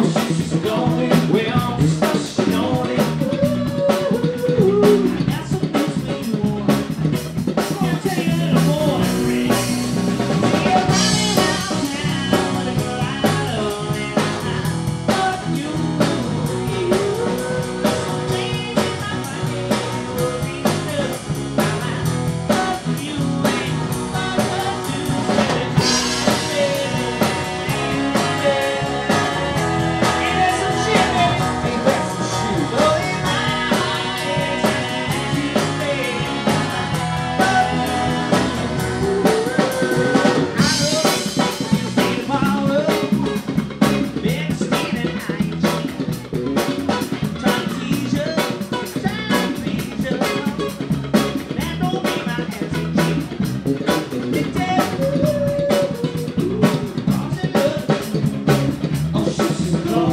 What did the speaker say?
Thank you. So